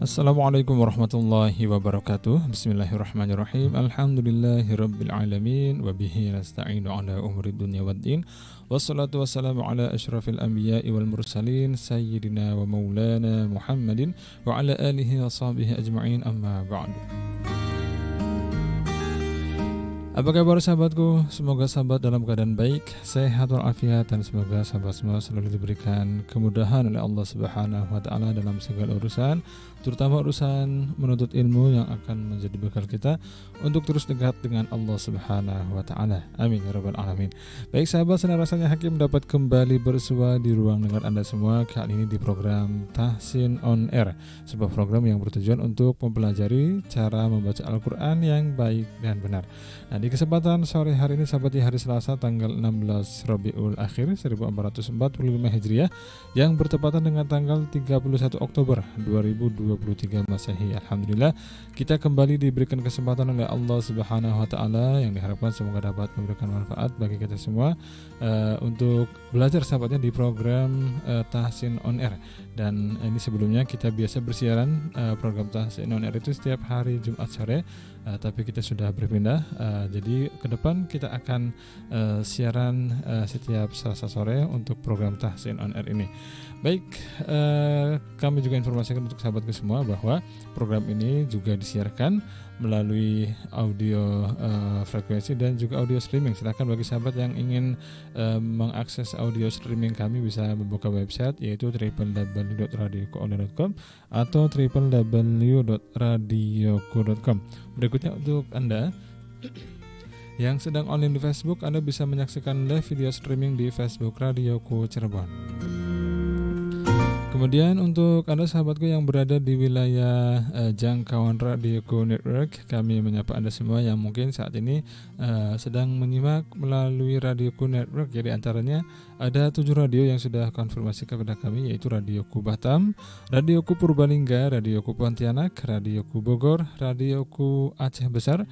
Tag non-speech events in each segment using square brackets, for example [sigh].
Assalamualaikum warahmatullahi wabarakatuh Bismillahirrahmanirrahim Alhamdulillahirrabbilalamin Wabihi nasta'inu ala umri dunia waddin Wassalatu wassalamu ala ashrafil anbiya'i wal mursalin Sayyidina wa maulana Muhammadin Wa ala alihi wa sahbihi ajma'in amma ba'du apa kabar sahabatku? Semoga sahabat dalam keadaan baik, sehat walafiat dan semoga sahabat semua selalu diberikan kemudahan oleh Allah Subhanahu wa taala dalam segala urusan terutama urusan menuntut ilmu yang akan menjadi bekal kita untuk terus dekat dengan Allah Subhanahu wa taala. Amin ya rabbal alamin. Baik sahabat, senang rasanya Hakim dapat kembali bersua di ruang dengar Anda semua kali ini di program Tahsin on Air, sebuah program yang bertujuan untuk mempelajari cara membaca Al-Qur'an yang baik dan benar. Nah, di kesempatan sore hari ini sahabat di hari Selasa tanggal 16 Rabiul Akhir 1445 Hijriah yang bertepatan dengan tanggal 31 Oktober 2020 2023 Masehi. Alhamdulillah kita kembali diberikan kesempatan oleh Allah Subhanahu wa taala yang diharapkan semoga dapat memberikan manfaat bagi kita semua uh, untuk belajar sahabatnya di program uh, Tahsin on Air. Dan ini sebelumnya kita biasa bersiaran uh, program Tahsin on Air itu setiap hari Jumat sore uh, tapi kita sudah berpindah. Uh, jadi ke depan kita akan uh, siaran uh, setiap Selasa sore untuk program Tahsin on Air ini. Baik, uh, kami juga informasikan untuk sahabatku semua bahwa program ini juga disiarkan melalui audio uh, frekuensi dan juga audio streaming. Silahkan bagi sahabat yang ingin uh, mengakses audio streaming kami bisa membuka website yaitu www.radiokoonline.com atau www.radioku.com. Berikutnya untuk Anda [clears throat] yang sedang online di Facebook, Anda bisa menyaksikan live video streaming di Facebook Radioku Cirebon. Kemudian untuk Anda sahabatku yang berada di wilayah uh, jangkauan Radio Network, kami menyapa Anda semua yang mungkin saat ini uh, sedang menyimak melalui Radio Network. Jadi antaranya ada tujuh radio yang sudah konfirmasi kepada kami yaitu Radio Ku Batam, Radio Ku Purbalingga, Radio Ku Pontianak, Radio Ku Bogor, Radio Ku Aceh Besar,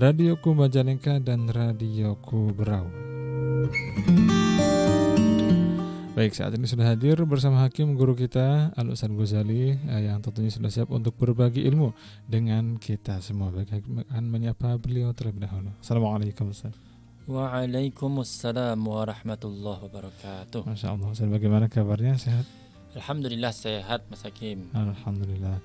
Radio Ku Majalengka dan Radio Ku Berau. Baik, saat ini sudah hadir bersama Hakim guru kita Al Ustaz Ghazali eh, yang tentunya sudah siap untuk berbagi ilmu dengan kita semua. Baik, Hakim akan menyapa beliau terlebih dahulu. Assalamualaikum Ustaz. Waalaikumsalam warahmatullahi wabarakatuh. Masya Allah, Ustaz bagaimana kabarnya? Sehat? Alhamdulillah sehat Mas Hakim. Alhamdulillah.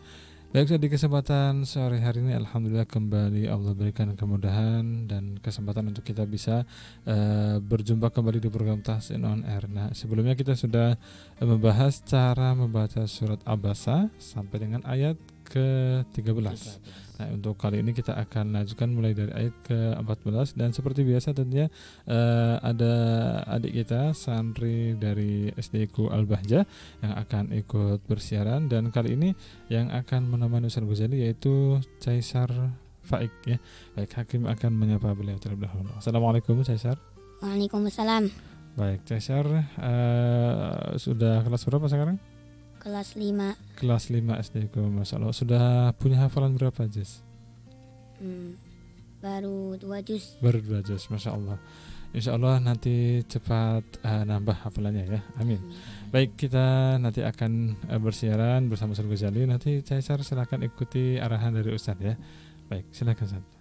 Baik, di kesempatan sore hari ini Alhamdulillah kembali Allah berikan kemudahan dan kesempatan untuk kita bisa uh, berjumpa kembali di program Tahsin On Air. Nah, sebelumnya kita sudah membahas cara membaca surat Abasa sampai dengan ayat ke-13. Nah, untuk kali ini kita akan lanjutkan mulai dari ayat ke-14 dan seperti biasa tentunya uh, ada adik kita santri dari SDku Al-Bahja yang akan ikut bersiaran dan kali ini yang akan menemani Ustaz Ghazali yaitu Caisar Faik ya. Baik, Hakim akan menyapa beliau terlebih dahulu. Assalamualaikum Caisar. Waalaikumsalam. Baik, Caisar uh, sudah kelas berapa sekarang? Kelas 5 Kelas 5 SD Masya Allah Sudah punya hafalan berapa Jess? hmm, Baru 2 juz. Baru 2 juz Masya Allah. Insya Allah nanti cepat uh, nambah hafalannya ya. Amin. Hmm. Baik kita nanti akan uh, bersiaran bersama Ustaz Ghazali. Nanti Caesar silahkan ikuti arahan dari Ustaz ya. Baik silakan Ustaz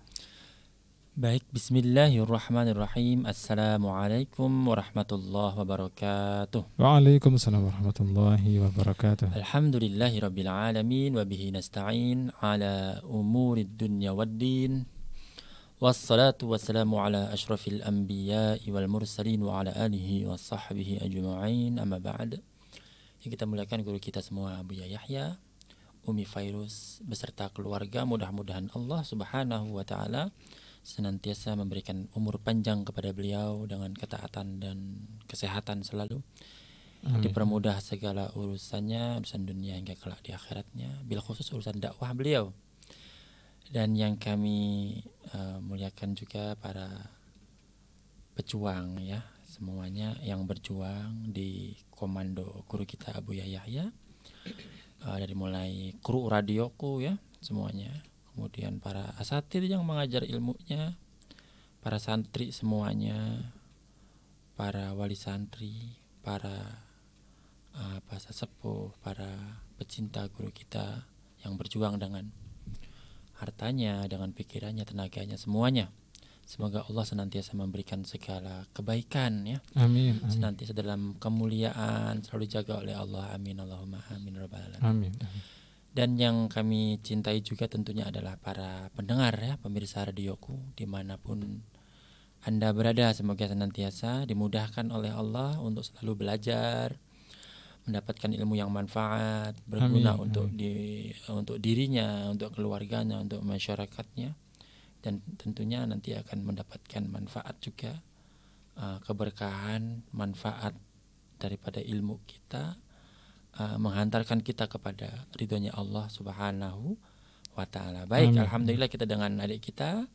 Baik, bismillahirrahmanirrahim. Assalamualaikum warahmatullahi wabarakatuh. Waalaikumsalam warahmatullahi wabarakatuh. Alhamdulillahi rabbil alamin wa bihi nasta'in ala umuri dunya waddin. Wassalatu wassalamu ala ashrafil anbiya'i wal mursalin wa ala alihi wa sahbihi ajma'in amma ba'd. Yang kita muliakan guru kita semua Abu Yahya, Umi Fairuz beserta keluarga mudah-mudahan Allah Subhanahu wa taala senantiasa memberikan umur panjang kepada beliau dengan ketaatan dan kesehatan selalu. Amin. Dipermudah segala urusannya, urusan dunia hingga kelak di akhiratnya, bila khusus urusan dakwah beliau. Dan yang kami uh, muliakan juga para pejuang ya, semuanya yang berjuang di komando guru kita Abu Yahya. Uh, dari mulai kru radioku ya, semuanya kemudian para asatir yang mengajar ilmunya, para santri semuanya, para wali santri, para uh, para sesepuh, para pecinta guru kita yang berjuang dengan hartanya, dengan pikirannya, tenaganya, semuanya. Semoga Allah senantiasa memberikan segala kebaikan ya. Amin. amin. Senantiasa dalam kemuliaan selalu dijaga oleh Allah. Amin Allahumma amin rabbal alamin. Amin. amin. Dan yang kami cintai juga tentunya adalah para pendengar ya, pemirsa radioku di mana pun anda berada. Semoga senantiasa dimudahkan oleh Allah untuk selalu belajar, mendapatkan ilmu yang manfaat, berguna Amin, untuk amin. di untuk dirinya, untuk keluarganya, untuk masyarakatnya dan tentunya nanti akan mendapatkan manfaat juga uh, keberkahan, manfaat daripada ilmu kita uh, menghantarkan kita kepada ridhonya Allah Subhanahu wa taala. Baik, Amin. alhamdulillah kita dengan adik kita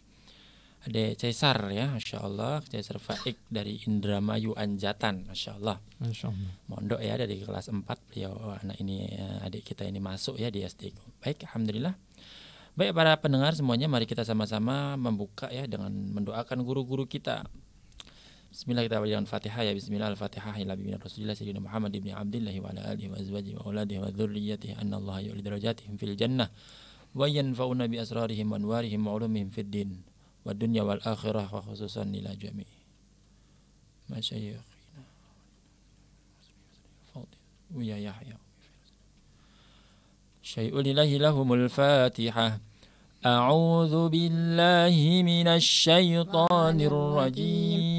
Adik Caesar ya, Masya Allah Caesar Faik dari Indramayu Anjatan Masya Allah Masya Allah. Mondok ya dari kelas 4 beliau oh, anak ini eh, adik kita ini masuk ya di SD Baik, Alhamdulillah Baik para pendengar semuanya mari kita sama-sama membuka ya dengan mendoakan guru-guru kita بسم الله كتاب الجنة الفاتحة يا بسم الله الفاتحة إلى بيبنا رسول الله سيدنا محمد بن عبد الله وعلى آله وأزواجه وأولاده وذريته أن الله يعلي درجاتهم في الجنة وينفعنا بأسرارهم وأنوارهم وعلومهم في الدين والدنيا والآخرة وخصوصا إلى جميع مشايخنا ويا يحيى شيء لله لهم الفاتحة أعوذ بالله من الشيطان الرجيم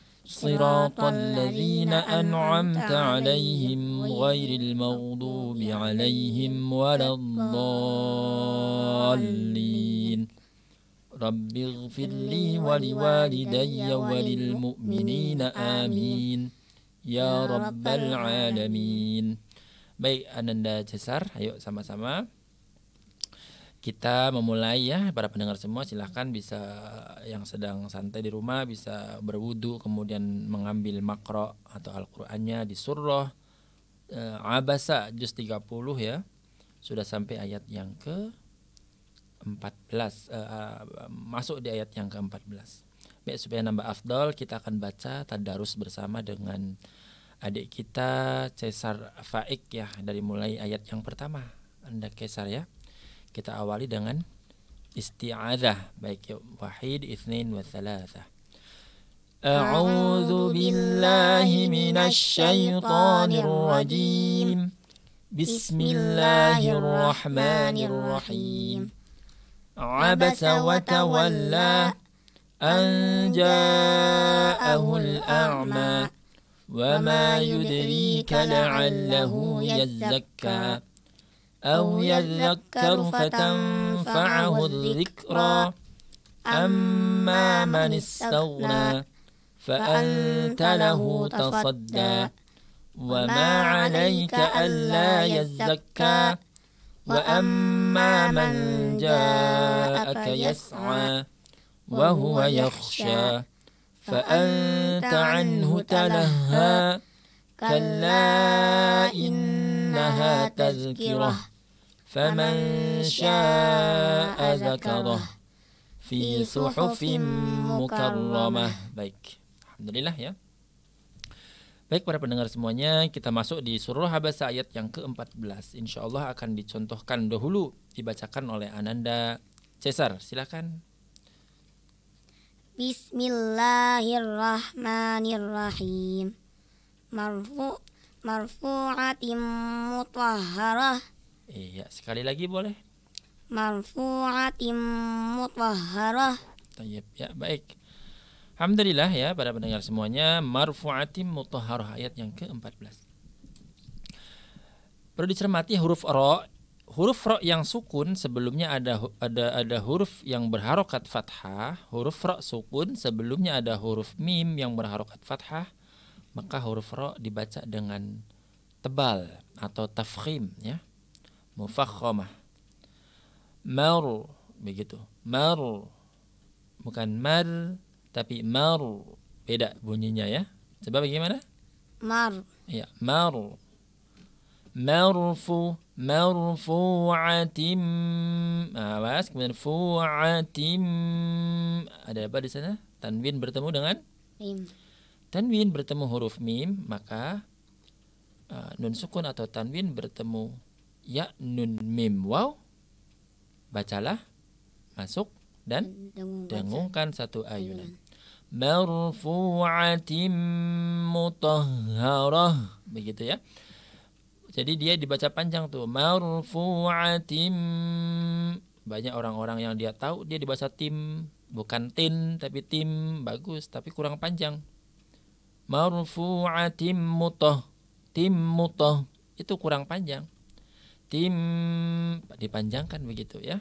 صراط الذين أنعمت عليهم غير المغضوب عليهم ولا الضالين. رب اغفر لي ولوالدي وللمؤمنين آمين. يا رب العالمين. Baik, Ananda Cesar, ayo sama-sama. Kita memulai ya para pendengar semua silahkan bisa yang sedang santai di rumah bisa berwudu kemudian mengambil makro atau Al-Qur'annya di surah eh, Abasa juz 30 ya. Sudah sampai ayat yang ke 14 eh, eh, masuk di ayat yang ke-14 Baik supaya nambah afdol kita akan baca tadarus bersama dengan adik kita Cesar Faik ya dari mulai ayat yang pertama. Anda Cesar ya kita awali dengan isti'adzah baik wahid itsnain wa thalatha. أعوذ بالله من الشيطان الرجيم بسم الله الرحمن الرحيم عبس وتولى أن جاءه الأعمى وما يدريك لعله يزكى أو يذكر فتنفعه الذكرى. أما من استغنى فأنت له تصدى. وما عليك ألا يزكى. وأما من جاءك يسعى وهو يخشى. فأنت عنه تلهى. كلا إنها تذكرة. فمن شاء ذكره في صحف مكرمة baik Alhamdulillah ya Baik para pendengar semuanya kita masuk di surah Habasa ayat yang ke-14 Insya Allah akan dicontohkan dahulu dibacakan oleh Ananda Cesar silakan Bismillahirrahmanirrahim. Marfu marfu'atim mutahharah Iya sekali lagi boleh marfu'atim mutahharah Tayyib. Ya, baik. Alhamdulillah ya para pendengar semuanya, marfu'atim mutahharah ayat yang ke-14. Perlu dicermati huruf ro. Huruf ro yang sukun sebelumnya ada ada ada huruf yang berharokat fathah, huruf ro sukun sebelumnya ada huruf mim yang berharokat fathah, maka huruf ro dibaca dengan tebal atau tafkhim ya. Mufakhamah. Mar begitu. Mar bukan mar tapi mar. Beda bunyinya ya. Coba bagaimana? Mar. Ya, mar. Marfu marfu'atim. Nah, mas, kemudian fu'atim. Ada apa di sana? Tanwin bertemu dengan Mim. tanwin bertemu huruf mim, maka uh, nun sukun atau tanwin bertemu ya nun mim waw. Bacalah, masuk dan Dengung. dengungkan satu ayunan. Marfu'atim mutahharah. Begitu ya. Jadi dia dibaca panjang tuh. Marfu'atim. Banyak orang-orang yang dia tahu dia dibaca tim, bukan tin tapi tim. Bagus, tapi kurang panjang. Marfu'atim mutah. Tim mutah itu kurang panjang. Tim dipanjangkan begitu ya.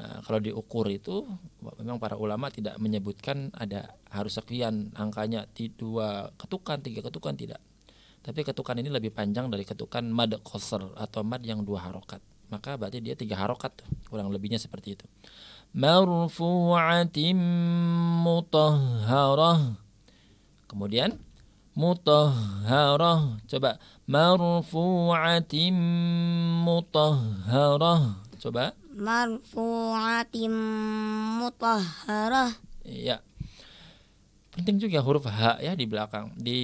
Nah, kalau diukur itu memang para ulama tidak menyebutkan ada harus sekian angkanya ti- dua ketukan tiga ketukan tidak. Tapi ketukan ini lebih panjang dari ketukan mad qasr atau mad yang dua harokat. Maka berarti dia tiga harokat kurang lebihnya seperti itu. Marfu'atim mutahharah. Kemudian mutahharah coba marfu'atim mutahharah coba Marfu'atim mutahharah. Iya. Penting juga huruf H ya di belakang. Di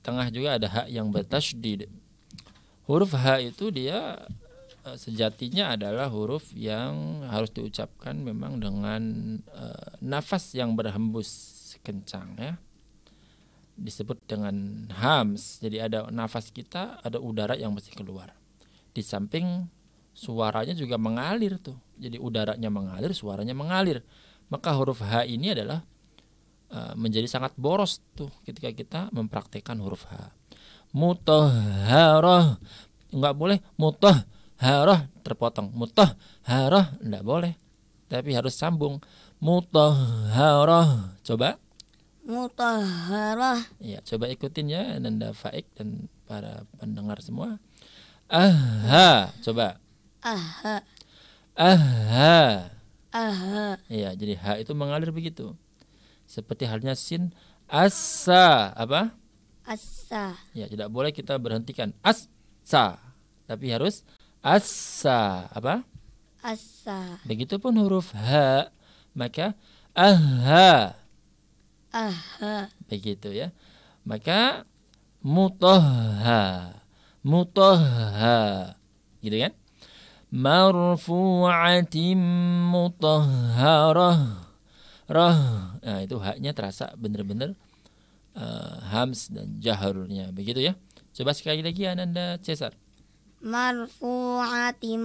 tengah juga ada H yang bertasydid. Huruf H itu dia eh, sejatinya adalah huruf yang harus diucapkan memang dengan eh, nafas yang berhembus kencang ya. Disebut dengan hams. Jadi ada nafas kita, ada udara yang mesti keluar. Di samping suaranya juga mengalir tuh. Jadi udaranya mengalir, suaranya mengalir. Maka huruf H ini adalah uh, menjadi sangat boros tuh ketika kita mempraktekkan huruf H. Mutahharah nggak boleh mutahharah terpotong. Mutahharah nggak boleh. Tapi harus sambung. Mutahharah. Coba Mutahharah. Ya, coba ikutin ya Nanda Faik dan para pendengar semua. Aha, coba. Aha. Aha. Aha. Iya, jadi H itu mengalir begitu. Seperti halnya sin asa apa? Asa. Ya, tidak boleh kita berhentikan asa, tapi harus asa apa? Asa. Begitupun huruf H, maka aha Aha. begitu ya. Maka mutahha mutahha gitu kan? Marfu'atim mutahharah rah. Nah, itu haknya terasa benar-benar eh, hams dan jaharnya begitu ya. Coba sekali lagi Ananda Cesar. Marfu'atim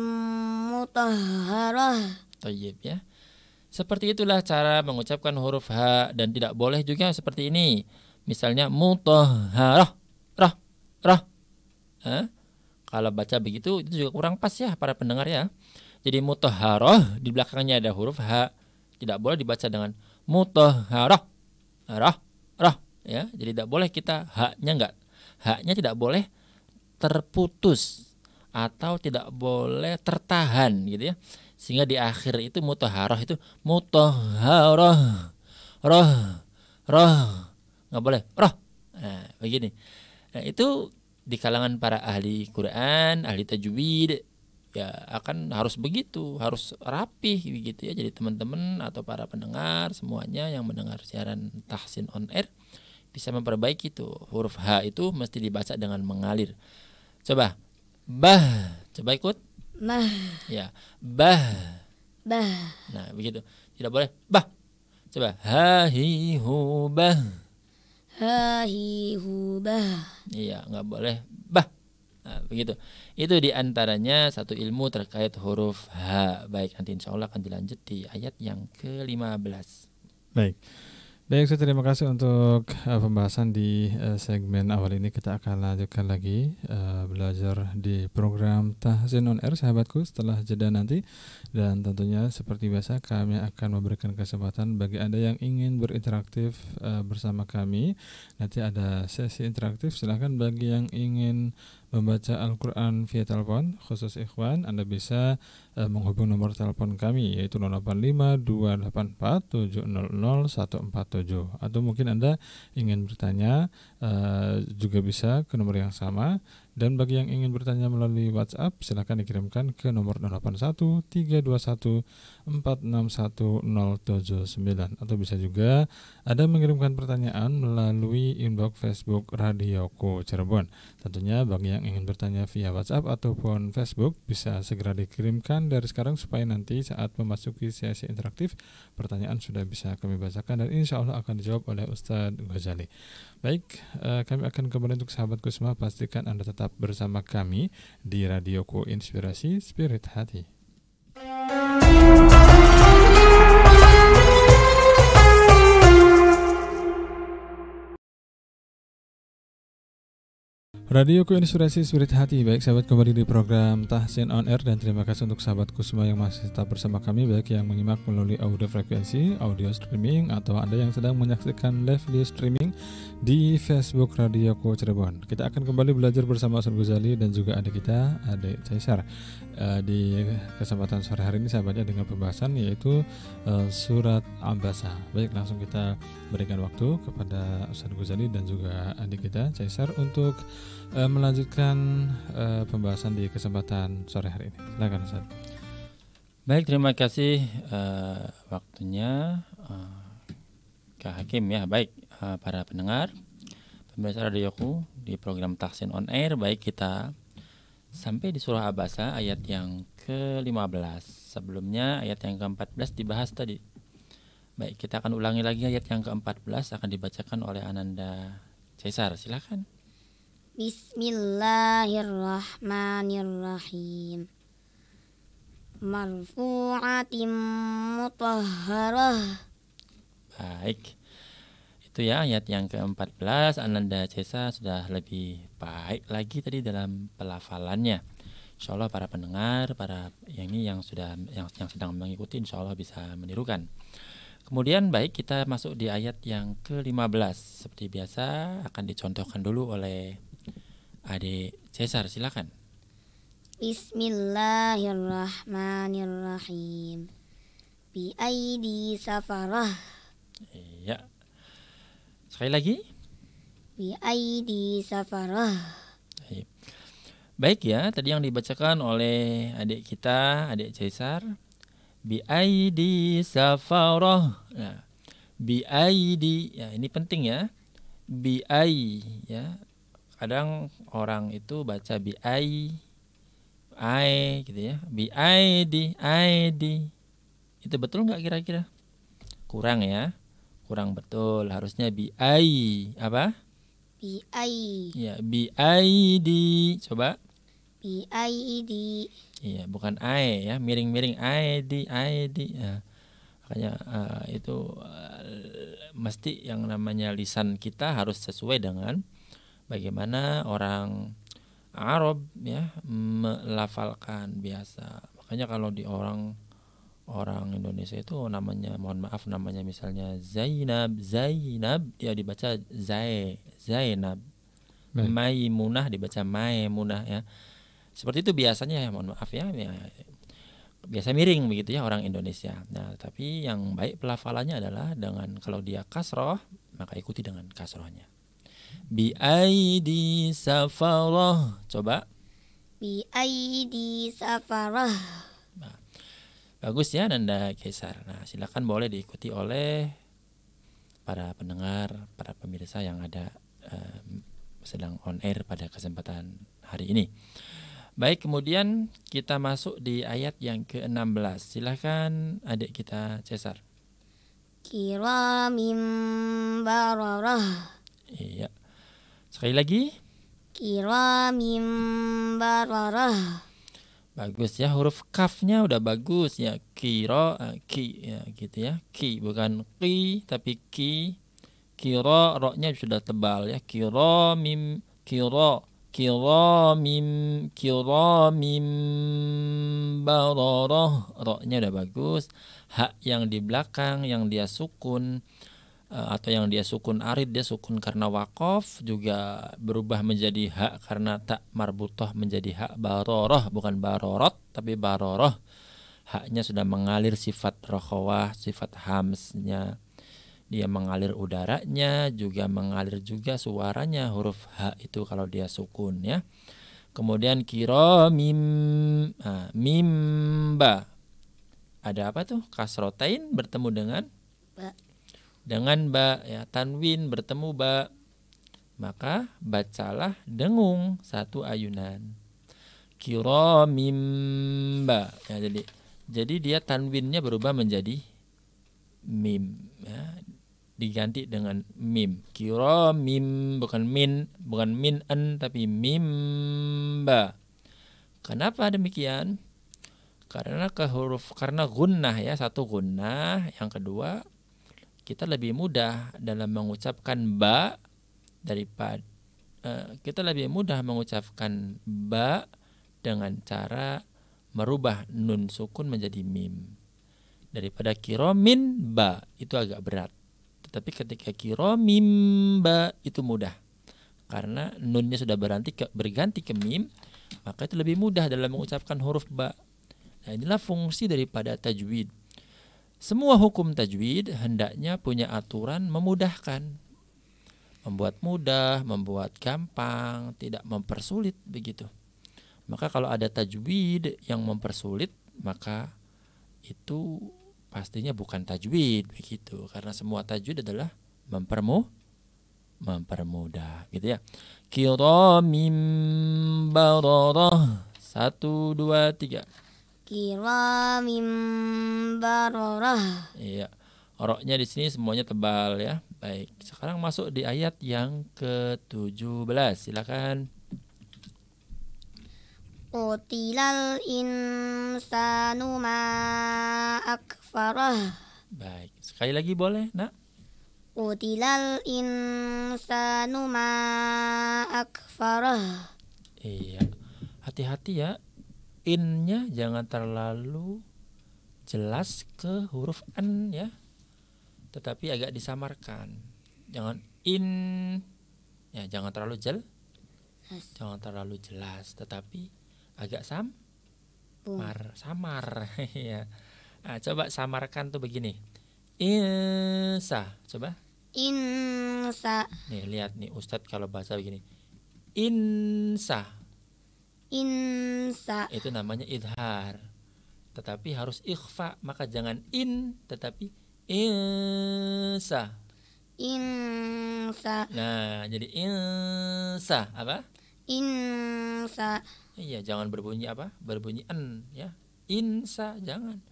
mutahharah. Tayyib ya. Seperti itulah cara mengucapkan huruf H dan tidak boleh juga seperti ini. Misalnya mutahharah, rah, rah. Hah? Kalau baca begitu itu juga kurang pas ya para pendengar ya. Jadi mutahharah di belakangnya ada huruf H. Tidak boleh dibaca dengan mutahharah, rah, rah. Ya, jadi tidak boleh kita haknya enggak. Haknya tidak boleh terputus atau tidak boleh tertahan gitu ya sehingga di akhir itu mutaharah itu mutaharah roh roh nggak boleh. Roh nah, begini. Nah, itu di kalangan para ahli Quran ahli tajwid ya akan harus begitu harus rapih begitu ya. Jadi teman-teman atau para pendengar semuanya yang mendengar siaran tahsin on air bisa memperbaiki itu. Huruf H itu mesti dibaca dengan mengalir. Coba. Bah. Coba ikut Mah. ya bah. Bah. nah begitu. Tidak boleh. Bah. Coba ha hi hu bah. Ha hi hu bah. iya nggak boleh. Bah. Nah, begitu. Itu di antaranya satu ilmu terkait huruf H baik nanti insya Allah akan dilanjut di ayat yang ke-15 Baik. Baik, saya terima kasih untuk uh, pembahasan di uh, segmen awal ini. Kita akan lanjutkan lagi uh, belajar di program Tahsin on Air, sahabatku, setelah jeda nanti. Dan tentunya seperti biasa kami akan memberikan kesempatan bagi Anda yang ingin berinteraktif uh, bersama kami. Nanti ada sesi interaktif, silahkan bagi yang ingin membaca Al-Quran via telepon khusus ikhwan Anda bisa uh, menghubung nomor telepon kami yaitu 085 284 700 147 atau mungkin Anda ingin bertanya uh, juga bisa ke nomor yang sama dan bagi yang ingin bertanya melalui WhatsApp, silakan dikirimkan ke nomor 081 321 461079 atau bisa juga Anda mengirimkan pertanyaan melalui inbox Facebook Radioku Cirebon. Tentunya bagi yang ingin bertanya via WhatsApp ataupun Facebook bisa segera dikirimkan dari sekarang supaya nanti saat memasuki sesi interaktif pertanyaan sudah bisa kami bacakan dan insya Allah akan dijawab oleh Ustadz Ghazali. Baik, uh, kami akan kembali untuk sahabat Kusma pastikan Anda tetap bersama kami di Radioku Inspirasi Spirit Hati. Radio Ku Inspirasi Spirit Hati. Baik sahabat kembali di program Tahsin On Air Dan terima kasih untuk sahabat Kusma yang masih tetap bersama kami Baik yang menyimak melalui audio frekuensi Audio streaming Atau Anda yang sedang menyaksikan live di streaming Di Facebook Radio Ku Cirebon. Kita akan kembali belajar bersama Ustaz Ghazali Dan juga adik kita, adik Caesar uh, Di kesempatan sore hari ini sahabatnya dengan pembahasan Yaitu uh, surat Ambasa Baik langsung kita berikan waktu kepada Ustaz Ghazali Dan juga adik kita Caesar Untuk uh, melanjutkan uh, pembahasan di kesempatan sore hari ini. Silakan Ustaz. Baik, terima kasih uh, waktunya uh, Kak Hakim ya. Baik, uh, para pendengar pemirsa radioku di program Taksin on Air, baik kita sampai di surah Abasa ayat yang ke-15. Sebelumnya ayat yang ke-14 dibahas tadi. Baik, kita akan ulangi lagi ayat yang ke-14 akan dibacakan oleh Ananda Caesar. Silakan. Bismillahirrahmanirrahim. Marfu'atim mutahharah. Baik. Itu ya ayat yang ke-14 Ananda Cesa sudah lebih baik lagi tadi dalam pelafalannya. Insya Allah para pendengar, para yang ini yang sudah yang, yang sedang mengikuti insya Allah bisa menirukan. Kemudian baik kita masuk di ayat yang ke-15 Seperti biasa akan dicontohkan dulu oleh Adik Cesar silakan. Bismillahirrahmanirrahim. Bi aidi safarah. Iya. Sekali lagi. Bi aidi safarah. Baik ya, tadi yang dibacakan oleh adik kita, adik Cesar. Bi aidi safarah. Nah, bi aidi, ya ini penting ya. Bi ai ya kadang orang itu baca bi ai ai gitu ya. Bi ai di ai di. Itu betul nggak kira-kira? Kurang ya. Kurang betul. Harusnya bi ai apa? Bi ai. Ya bi ai di. Coba. Bi ai di. Iya bukan ai ya. Miring-miring ai di ai di. Ya. makanya uh, itu uh, mesti yang namanya lisan kita harus sesuai dengan bagaimana orang Arab ya melafalkan biasa. Makanya kalau di orang orang Indonesia itu namanya mohon maaf namanya misalnya Zainab Zainab ya dibaca Zai Zainab. Maimunah dibaca Maimunah ya. Seperti itu biasanya ya mohon maaf ya, ya. Biasa miring begitu ya orang Indonesia. Nah tapi yang baik pelafalannya adalah dengan kalau dia kasroh maka ikuti dengan kasrohnya Bi aidi safarah. Coba. Bi aidi safarah. Nah, bagus ya Nanda Kaisar. Nah, silakan boleh diikuti oleh para pendengar, para pemirsa yang ada uh, sedang on air pada kesempatan hari ini. Baik, kemudian kita masuk di ayat yang ke-16. Silahkan adik kita Cesar. Kiramim bararah. Iya. Sekali lagi. Kiramim bararah. Bagus ya huruf kafnya udah bagus ya. Kiro uh, ki ya gitu ya. Ki bukan ki tapi ki. Kiro roknya sudah tebal ya. Kiro mim kiro kiro mim kiro mim baroroh roknya udah bagus. Hak yang di belakang yang dia sukun atau yang dia sukun arid dia sukun karena wakof juga berubah menjadi hak karena tak marbutoh menjadi hak baroroh bukan barorot tapi baroroh. Haknya sudah mengalir sifat rokhawah sifat hamsnya. Dia mengalir udaranya juga mengalir juga suaranya huruf h itu kalau dia sukun ya. Kemudian kiro mim nah, mimba. Ada apa tuh? Kasrotain bertemu dengan. Dengan ba ya tanwin bertemu ba maka bacalah dengung satu ayunan kiro mimba ya jadi jadi dia tanwinnya berubah menjadi mim ya diganti dengan mim. Kiro mim bukan min, bukan min an tapi mimba. Kenapa demikian? Karena ke huruf karena gunnah ya satu gunnah, yang kedua kita lebih mudah dalam mengucapkan ba daripada uh, kita lebih mudah mengucapkan ba dengan cara merubah nun sukun menjadi mim daripada kiromin ba itu agak berat tetapi ketika kiro mimba itu mudah. Karena nunnya sudah berganti ke, berganti ke mim, maka itu lebih mudah dalam mengucapkan huruf ba. Nah, inilah fungsi daripada tajwid. Semua hukum tajwid hendaknya punya aturan memudahkan. Membuat mudah, membuat gampang, tidak mempersulit begitu. Maka kalau ada tajwid yang mempersulit, maka itu pastinya bukan tajwid begitu karena semua tajwid adalah mempermu mempermudah gitu ya kiramim bararah satu dua tiga kiramim bararah iya oroknya di sini semuanya tebal ya baik sekarang masuk di ayat yang ke 17 silakan Qutilal insanu ma akfarah. Baik, sekali lagi boleh, Nak? Qutilal insanu ma akfarah. Iya. Hati-hati ya. Innya jangan terlalu jelas ke huruf an ya. Tetapi agak disamarkan. Jangan in ya jangan terlalu jel. Jangan terlalu jelas tetapi agak sam samar samar [laughs] ya. Nah, coba samarkan tuh begini. Insa coba. Insa. Nih lihat nih Ustadz kalau bahasa begini. Insa insa itu namanya idhar tetapi harus ikhfa maka jangan in tetapi insa insa nah jadi insa apa insa Iya, jangan berbunyi apa? Berbunyi en ya. Insa jangan.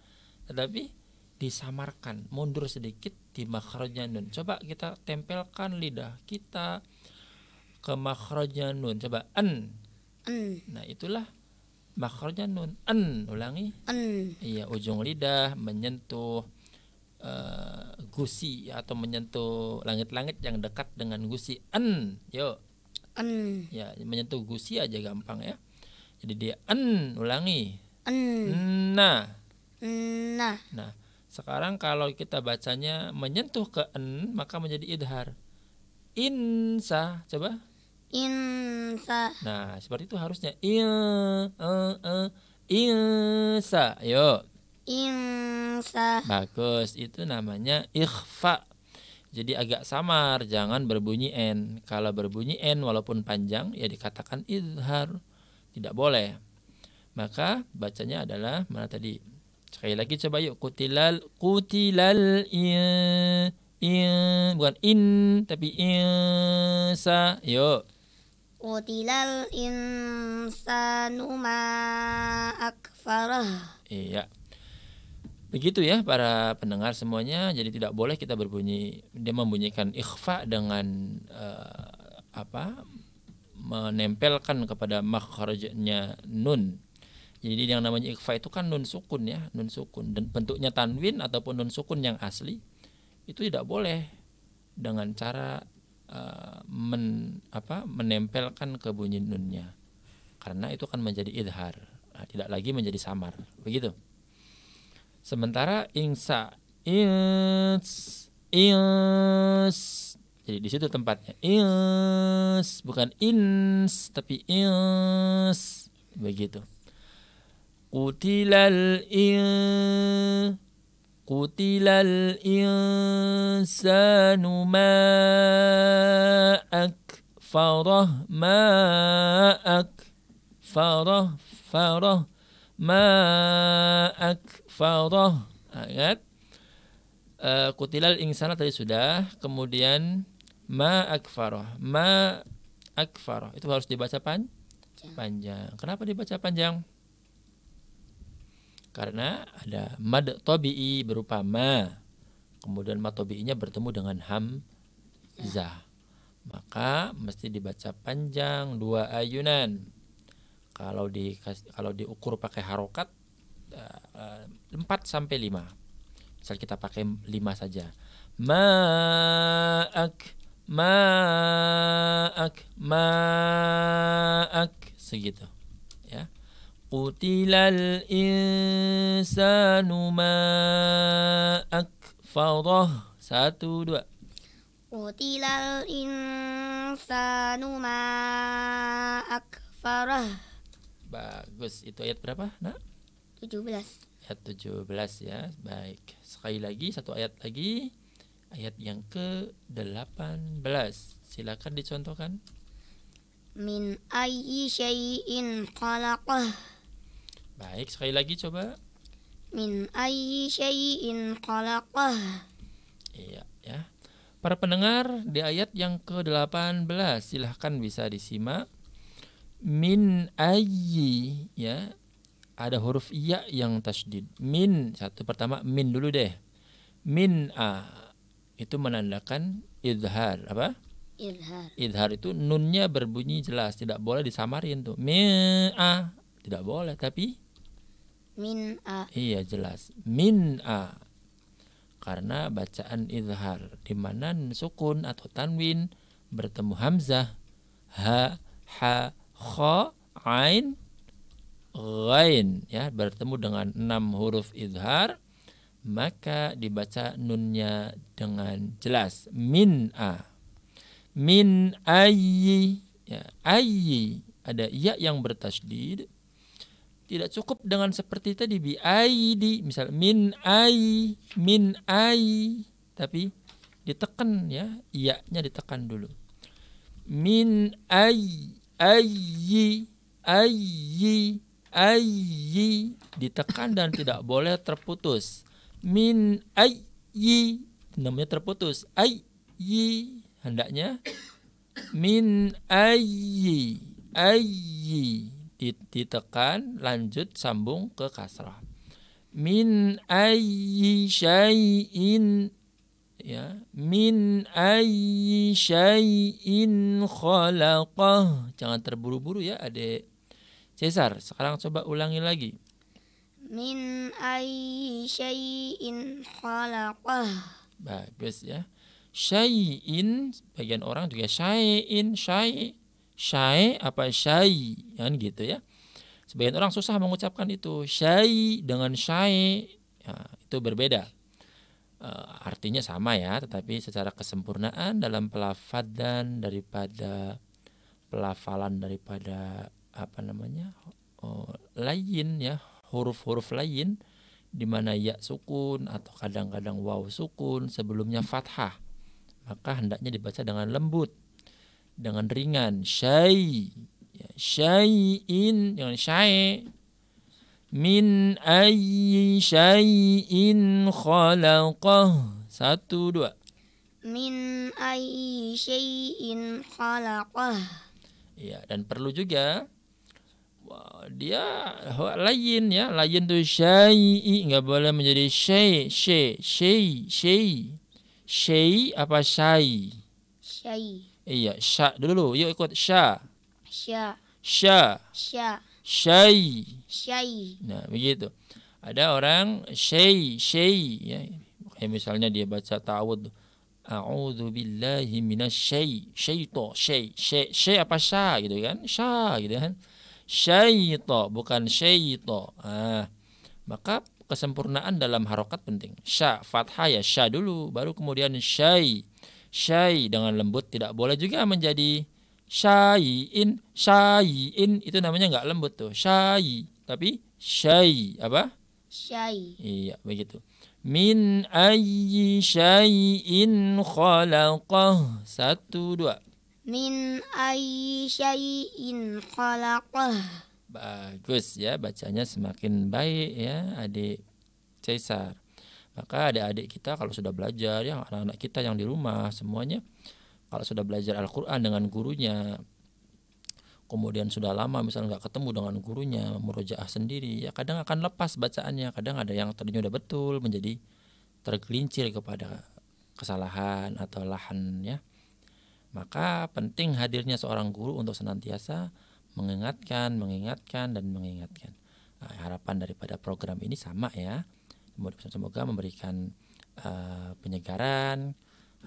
Tetapi disamarkan, mundur sedikit di makhrajnya nun. Coba kita tempelkan lidah kita ke makhrajnya nun. Coba en. Nah, itulah makhrajnya nun. En, ulangi. En. Iya, ujung lidah menyentuh uh, gusi atau menyentuh langit-langit yang dekat dengan gusi. En. Yuk. En. Ya, menyentuh gusi aja gampang ya. Jadi dia en ulangi. En. Nah. Nah. Nah, sekarang kalau kita bacanya menyentuh ke en maka menjadi idhar. Insa, coba. Insa. Nah, seperti itu harusnya. Il, e, e, insa. Yuk. Insa. Bagus, itu namanya ikhfa. Jadi agak samar, jangan berbunyi n. Kalau berbunyi n walaupun panjang ya dikatakan idhar tidak boleh maka bacanya adalah mana tadi sekali lagi coba yuk kutilal kutilal in, in bukan in tapi insa yuk kutilal insanu ma akfarah iya. Begitu ya para pendengar semuanya. Jadi tidak boleh kita berbunyi dia membunyikan ikhfa dengan uh, apa menempelkan kepada makhrajnya nun. Jadi yang namanya ikhfa itu kan nun sukun ya, nun sukun. Dan bentuknya tanwin ataupun nun sukun yang asli itu tidak boleh dengan cara uh, men, apa, menempelkan ke bunyi nunnya. Karena itu kan menjadi idhar, nah, tidak lagi menjadi samar. Begitu. Sementara ingsa ins ins. Jadi di situ tempatnya. Ins, bukan ins tapi ins. Begitu. Qutilal in Qutilal insanu ma akfarah ma akfarah farah ma akfarah. Ayat. Uh, kutilal insana tadi sudah kemudian ma akfarah ma akfarah. Itu harus dibaca pan panjang. Kenapa dibaca panjang karena ada mad tabi'i berupa ma. Kemudian mad tabi'inya bertemu dengan hamzah. Maka mesti dibaca panjang dua ayunan. Kalau di kalau diukur pakai harokat uh, 4 sampai 5 misal kita pakai 5 saja. Ma'ak ma'ak ma'ak segitu Qutilal insanu ma akfarah. Satu, dua. Qutilal insanu ma akfarah. Bagus. Itu ayat berapa, Nak? 17. Ayat 17 ya. Baik. Sekali lagi, satu ayat lagi. Ayat yang ke-18. Silakan dicontohkan. Min ayyi syai'in khalaqah. Baik, sekali lagi coba. Min ayyi syai'in khalaqah. Iya, ya. Para pendengar di ayat yang ke-18 silahkan bisa disimak. Min ayyi ya. Ada huruf iya yang tasdid. Min satu pertama min dulu deh. Min a itu menandakan idhar apa? Idhar. Idhar itu nunnya berbunyi jelas, tidak boleh disamarin tuh. Mi a tidak boleh tapi min a. Iya jelas. Min a. Karena bacaan izhar di mana sukun atau tanwin bertemu hamzah ha ha kha ain ghain ya bertemu dengan enam huruf izhar maka dibaca nunnya dengan jelas. Min a. Min ayyi ya ayyi. Ada ya yang bertasdid tidak cukup dengan seperti tadi bi aidi misal min ai min ai tapi ditekan ya iya-nya ditekan dulu. Min ai ayyi ayyi ayyi ditekan dan tidak boleh terputus. Min ayyi namanya terputus. Ayyi hendaknya min ayyi ayyi ditekan lanjut sambung ke kasrah. Min ayyi syai'in ya min ayyi syai'in khalaqah. Jangan terburu-buru ya adek Cesar. Sekarang coba ulangi lagi. Min ayyi syai'in khalaqah. Bagus ya. Syai'in bagian orang juga syai'in syai' syai apa syai kan gitu ya. Sebagian orang susah mengucapkan itu syai dengan syai. Ya, itu berbeda. E, artinya sama ya tetapi secara kesempurnaan dalam pelafadan daripada pelafalan daripada apa namanya oh, lain ya huruf-huruf lain di mana ya sukun atau kadang-kadang waw sukun sebelumnya fathah maka hendaknya dibaca dengan lembut dengan ringan. Syai. Ya, syai'in dengan syai. Min ayyi syai'in khalaqah. Satu dua. Min ayyi syai'in khalaqah. Ya dan perlu juga dia lain ya. Lain tuh syai'i nggak boleh menjadi syai syai syai syai. Syai apa syai? Syai Iya, sya dulu. Yuk ikut sya. Sya. Sya. Sya. Syai. Syai. Nah, begitu. Ada orang syai, syai ya. Kayak misalnya dia baca ta'awud. A'udzu billahi minasyai. Syaito, syai. Syai, syai apa sya gitu kan? Sya gitu kan. Syaito bukan syaito. Ah. Maka kesempurnaan dalam harokat penting. Sya, fathah ya sya dulu, baru kemudian syai. Syai dengan lembut tidak boleh juga menjadi syai'in, syai'in itu namanya nggak lembut tuh. Syai, tapi syai apa? Syai. Iya, begitu. Min ayyi syai'in khalaqah. Satu, dua. Min ayyi syai'in khalaqah. Bagus ya, bacanya semakin baik ya, adik Caesar. Maka adik-adik kita kalau sudah belajar, ya anak-anak kita yang di rumah semuanya, kalau sudah belajar Al-Quran dengan gurunya, kemudian sudah lama misalnya nggak ketemu dengan gurunya, murojaah sendiri, ya kadang akan lepas bacaannya, kadang ada yang tadinya udah betul menjadi tergelincir kepada kesalahan atau lahan ya. Maka penting hadirnya seorang guru untuk senantiasa mengingatkan, mengingatkan dan mengingatkan. Nah, harapan daripada program ini sama ya. Semoga memberikan uh, penyegaran,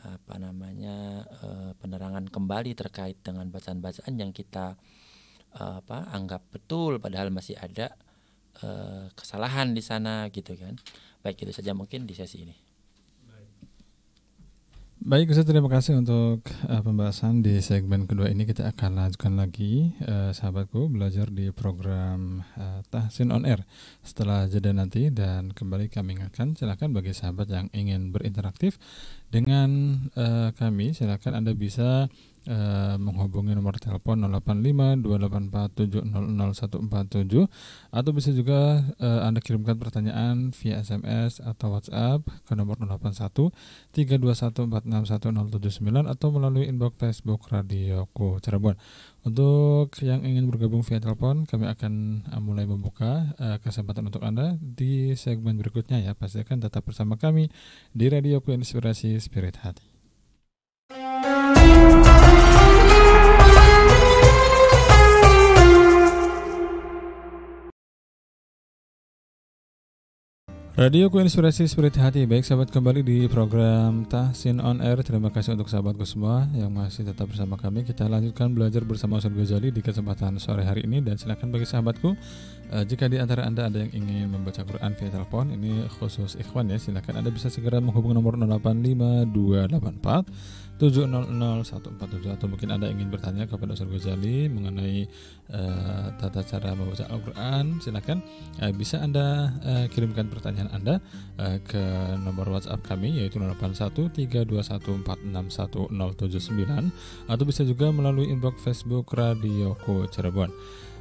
apa namanya uh, penerangan kembali terkait dengan bacaan-bacaan yang kita uh, apa anggap betul padahal masih ada uh, kesalahan di sana gitu kan. Baik itu saja mungkin di sesi ini. Baik, Ustaz, terima kasih untuk uh, pembahasan di segmen kedua ini. Kita akan lanjutkan lagi, uh, sahabatku, belajar di program uh, Tahsin On Air setelah jeda nanti. Dan kembali kami ingatkan, silakan bagi sahabat yang ingin berinteraktif dengan uh, kami, silakan Anda bisa uh, menghubungi nomor telepon 085284700147 atau bisa juga uh, Anda kirimkan pertanyaan via SMS atau WhatsApp ke nomor 081321461079 atau melalui inbox Facebook Radioku Cirebon. Untuk yang ingin bergabung via telepon, kami akan uh, mulai membuka uh, kesempatan untuk Anda di segmen berikutnya ya. Pastikan tetap bersama kami di Radio Inspirasi Spirit Hati. Radio Ku Inspirasi Spirit Hati. Baik sahabat kembali di program Tahsin On Air. Terima kasih untuk sahabatku semua Yang masih tetap bersama kami. Kita lanjutkan belajar bersama Ustaz Ghazali Di kesempatan sore hari ini. Dan silakan bagi sahabatku uh, Jika di antara anda ada yang ingin membaca Quran via telepon Ini khusus ikhwan ya Silakan anda bisa segera menghubungi nomor 085284 700 atau mungkin Anda ingin bertanya kepada Ustaz Ghazali mengenai uh, tata cara membaca Al-Qur'an, silakan uh, bisa Anda uh, kirimkan pertanyaan Anda uh, ke nomor WhatsApp kami yaitu 081321461079 atau bisa juga melalui inbox Facebook Radio Ko Cirebon.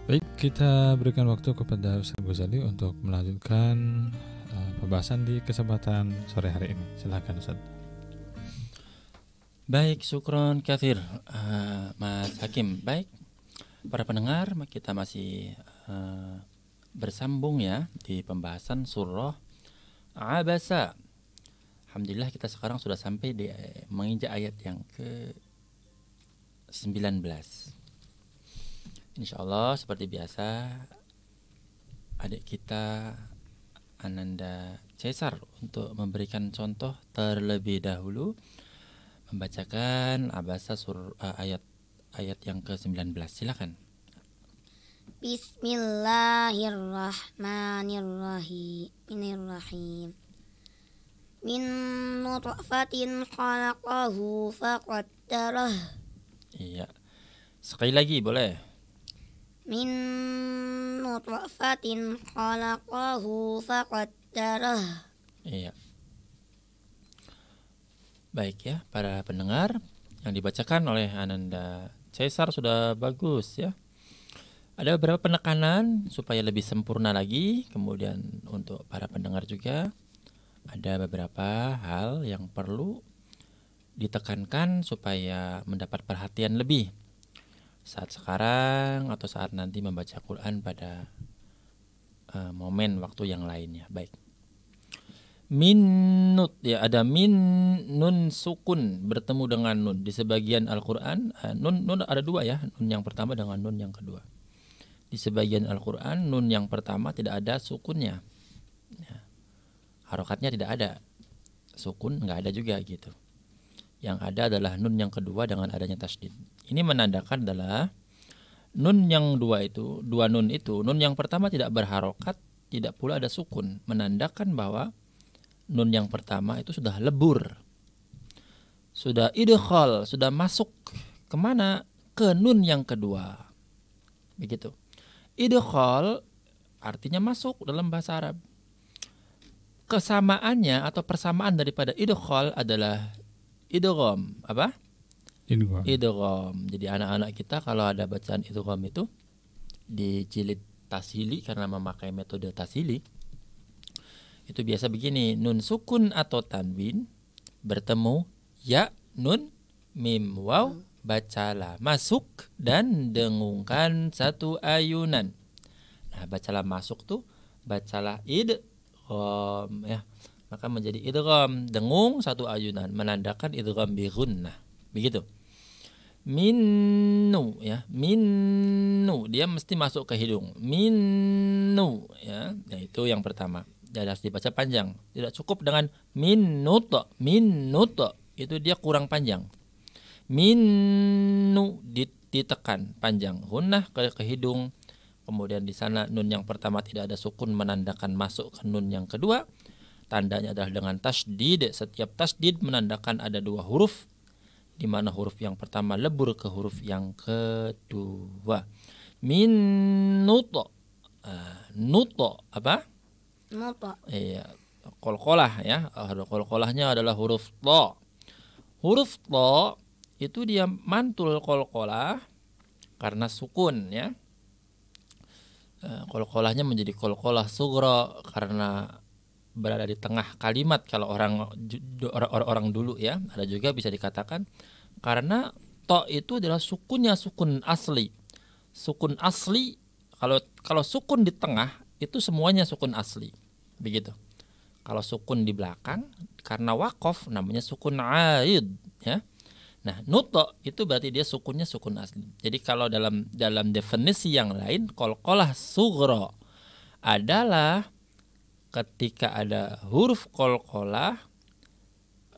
Baik, kita berikan waktu kepada Ustaz Ghazali untuk melanjutkan uh, pembahasan di kesempatan sore hari ini. Silakan Ustaz. Baik, syukron kathir uh, Mas Hakim. Baik, para pendengar, kita masih uh, bersambung ya di pembahasan surah Abasa. Alhamdulillah kita sekarang sudah sampai di menginjak ayat yang ke 19. Insya Allah seperti biasa adik kita Ananda Cesar untuk memberikan contoh terlebih dahulu membacakan abasa sur uh, ayat ayat yang ke-19. Silakan. Bismillahirrahmanirrahim. Min nutfatin khalaqahu faqaddarah. Iya. Sekali lagi boleh. Min nutfatin khalaqahu faqaddarah. Iya. Baik ya, para pendengar yang dibacakan oleh Ananda Caesar sudah bagus ya. Ada beberapa penekanan supaya lebih sempurna lagi. Kemudian untuk para pendengar juga ada beberapa hal yang perlu ditekankan supaya mendapat perhatian lebih saat sekarang atau saat nanti membaca Quran pada uh, momen waktu yang lainnya. Baik minut ya ada min nun sukun bertemu dengan nun. Di sebagian Al-Qur'an uh, nun nun ada dua ya. Nun yang pertama dengan nun yang kedua. Di sebagian Al-Qur'an nun yang pertama tidak ada sukunnya. Ya. harokatnya tidak ada. Sukun nggak ada juga gitu. Yang ada adalah nun yang kedua dengan adanya tasdid. Ini menandakan adalah nun yang dua itu dua nun itu nun yang pertama tidak berharokat tidak pula ada sukun, menandakan bahwa nun yang pertama itu sudah lebur. Sudah idkhal, sudah masuk ke mana? Ke nun yang kedua. Begitu. Idkhal artinya masuk dalam bahasa Arab. Kesamaannya atau persamaan daripada idkhal adalah idgham. Apa? Idgham. Idgham. Jadi anak-anak kita kalau ada bacaan idgham itu di jilid tasili karena memakai metode tasili itu biasa begini nun sukun atau tanwin bertemu ya nun mim waw bacalah masuk dan dengungkan satu ayunan. Nah bacalah masuk tuh bacalah id ya. Maka menjadi idgham dengung satu ayunan menandakan idgham bi gunnah begitu. Minnu ya. Minnu dia mesti masuk ke hidung. Minnu ya. Nah, itu yang pertama dan harus dibaca panjang. Tidak cukup dengan minut minut. Itu dia kurang panjang. Minnu ditekan panjang. Hunnah ke, ke hidung. Kemudian di sana nun yang pertama tidak ada sukun menandakan masuk ke nun yang kedua. Tandanya adalah dengan tasdid. Setiap tasdid menandakan ada dua huruf. Di mana huruf yang pertama lebur ke huruf yang kedua. Min nuto. Uh, nuto apa? Nuto. Iya, kolkolah ya. Kolkolahnya adalah huruf to. Huruf to itu dia mantul kolkolah karena sukun ya. Uh, kolkolahnya menjadi kolkolah sugro karena berada di tengah kalimat kalau orang orang orang dulu ya ada juga bisa dikatakan karena to itu adalah sukunnya sukun asli sukun asli kalau kalau sukun di tengah itu semuanya sukun asli. Begitu. Kalau sukun di belakang karena wakof namanya sukun aid ya. Nah nuto itu berarti dia sukunnya sukun asli. Jadi kalau dalam dalam definisi yang lain kolkolah sugro adalah ketika ada huruf kolkolah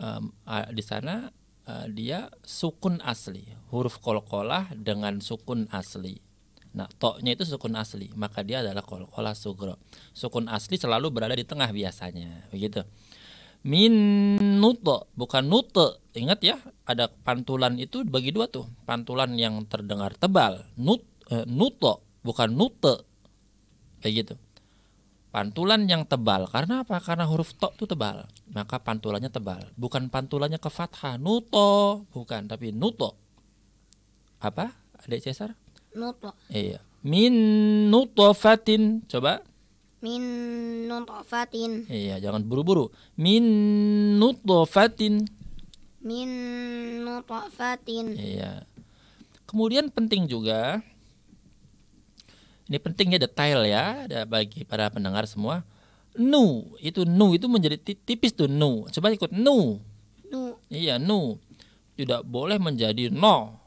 um, di sana uh, dia sukun asli. Huruf kolkolah dengan sukun asli nah toknya itu sukun asli maka dia adalah kolkolah sugro sukun asli selalu berada di tengah biasanya begitu min nuto bukan nuto ingat ya ada pantulan itu bagi dua tuh pantulan yang terdengar tebal nut uh, nuto bukan nute kayak gitu pantulan yang tebal. Karena apa? Karena huruf to itu tebal. Maka pantulannya tebal. Bukan pantulannya ke fathah. Nuto. Bukan. Tapi nuto. Apa? Adik Cesar? Nuto. Iya. Min fatin. Coba. Min fatin. Iya. Jangan buru-buru. Min fatin. Min fatin. Iya. Kemudian penting juga ini pentingnya detail ya bagi para pendengar semua. Nu itu nu itu menjadi tipis tuh nu. Coba ikut nu. Nu. Iya nu. Tidak boleh menjadi no.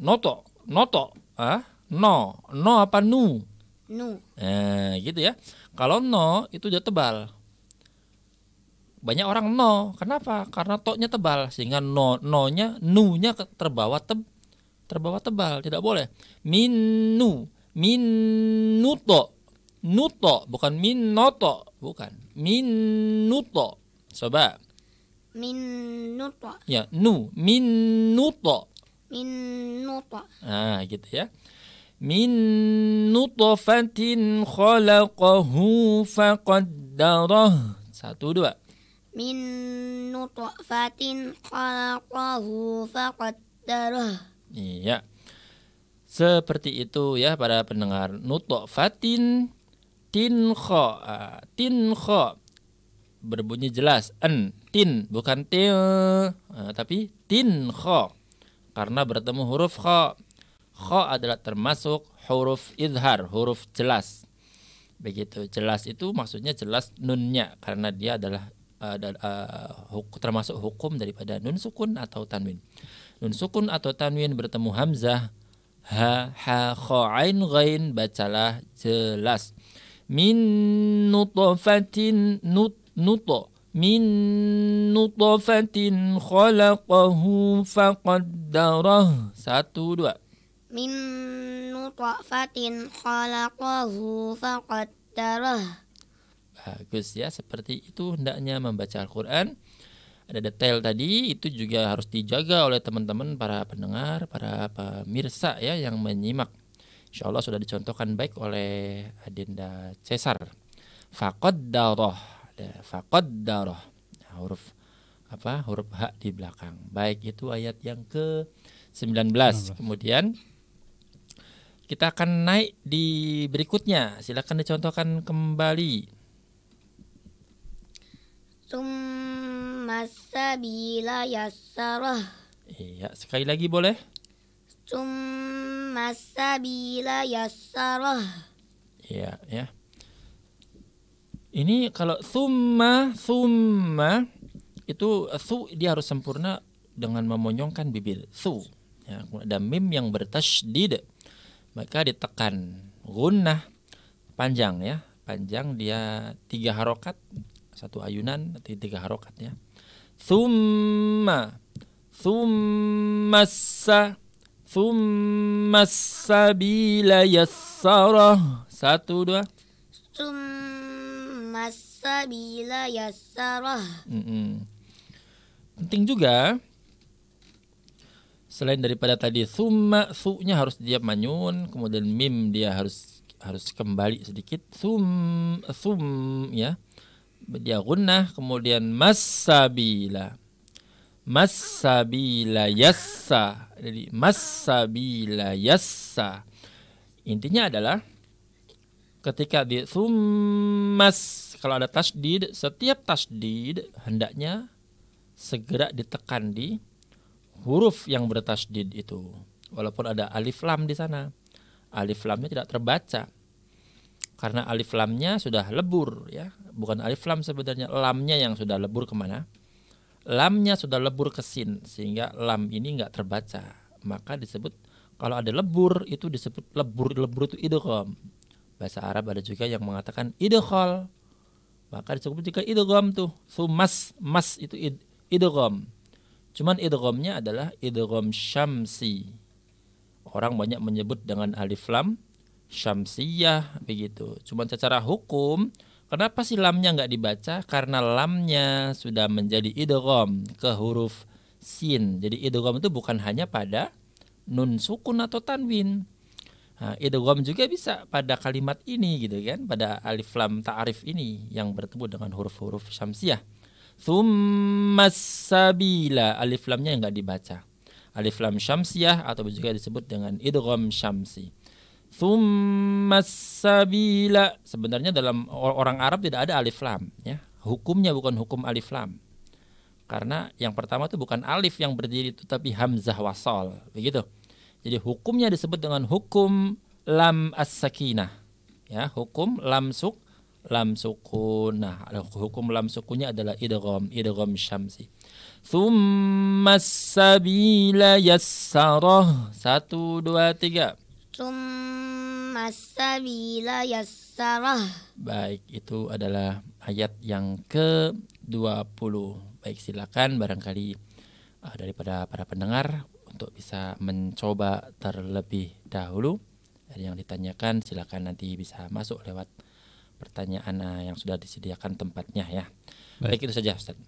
Noto, noto. Ah, no. No apa nu? Nu. Nah, gitu ya. Kalau no itu udah tebal. Banyak orang no. Kenapa? Karena toknya tebal sehingga no no-nya nu-nya terbawa teb terbawa tebal. Tidak boleh. Minu min nuto bukan min noto bukan min nuto coba min nuto ya nu min nuto min nuto ah gitu ya min nutfatin khalaqahu faqaddarah satu dua min nutfatin khalaqahu faqaddarah iya seperti itu ya para pendengar. Nuto fatin tin kho. Uh, tin kho berbunyi jelas. En tin bukan til uh, tapi tin kho. Karena bertemu huruf kho. Kho adalah termasuk huruf idhar, huruf jelas. Begitu. Jelas itu maksudnya jelas nunnya karena dia adalah uh, uh, huk, termasuk hukum daripada nun sukun atau tanwin. Nun sukun atau tanwin bertemu hamzah ha ha kha ain ghain bacalah jelas min nutfatin nut nuto min nutfatin khalaqahu faqaddarah satu dua min nutfatin khalaqahu faqaddarah faqaddarah. Bagus ya, seperti itu hendaknya membaca Al-Quran. Ada detail tadi itu juga harus dijaga oleh teman-teman para pendengar, para pemirsa ya yang menyimak. Insya Allah sudah dicontohkan baik oleh Adinda Cesar. Faqaddarah, faqaddarah. Nah, huruf apa? Huruf H di belakang. Baik, itu ayat yang ke 19. 19. Kemudian kita akan naik di berikutnya. Silakan dicontohkan kembali. Summa sabila yassarah. Iya, sekali lagi boleh? Summa sabila yassarah. Iya, ya. Ini kalau summa summa itu su dia harus sempurna dengan memonyongkan bibir. Su. Ya, ada mim yang bertasydid maka ditekan gunnah panjang ya panjang dia tiga harokat satu ayunan tiga harokat ya thumma thummassa thummassabila yassara satu dua yassara mm -mm. penting juga selain daripada tadi summa su-nya harus dia manyun kemudian mim dia harus harus kembali sedikit. Sum sum ya. Dia gunnah kemudian masabila masabila yassa. Jadi masabila yassa. Intinya adalah ketika di summas kalau ada tasdid setiap tasdid hendaknya segera ditekan di huruf yang bertasdid itu. Walaupun ada alif lam di sana. Alif lamnya tidak terbaca. Karena alif lamnya sudah lebur ya. Bukan alif lam sebenarnya lamnya yang sudah lebur ke mana? Lamnya sudah lebur ke sin sehingga lam ini nggak terbaca. Maka disebut kalau ada lebur itu disebut lebur lebur itu idgham. Bahasa Arab ada juga yang mengatakan idghal. Maka disebut juga idgham tuh. Sumas mas itu id. Cuman idghamnya adalah idgham syamsi. Orang banyak menyebut dengan alif lam syamsiyah begitu. Cuman secara hukum kenapa sih lamnya nggak dibaca? Karena lamnya sudah menjadi idgham ke huruf sin. Jadi idgham itu bukan hanya pada nun sukun atau tanwin. Nah, idgham juga bisa pada kalimat ini gitu kan, pada alif lam ta'arif ini yang bertemu dengan huruf-huruf syamsiyah. Thummas sabila alif lamnya nggak dibaca. Alif lam syamsiyah atau juga disebut dengan idgham syamsi. Thummas sabila sebenarnya dalam orang Arab tidak ada alif lam ya. Hukumnya bukan hukum alif lam. Karena yang pertama itu bukan alif yang berdiri tapi hamzah wasal begitu. Jadi hukumnya disebut dengan hukum lam as-sakinah. Ya, hukum lam suk lam sukun. Nah, hukum lam sukunnya adalah idgham, idgham syamsi. Thumma sabila yassarah. Satu, dua, tiga. Thumma sabila yassarah. Baik, itu adalah ayat yang ke-20. Baik, silakan barangkali uh, daripada para pendengar untuk bisa mencoba terlebih dahulu. Dari yang ditanyakan silakan nanti bisa masuk lewat pertanyaan uh, yang sudah disediakan tempatnya ya. Baik, Baik itu saja Ustaz.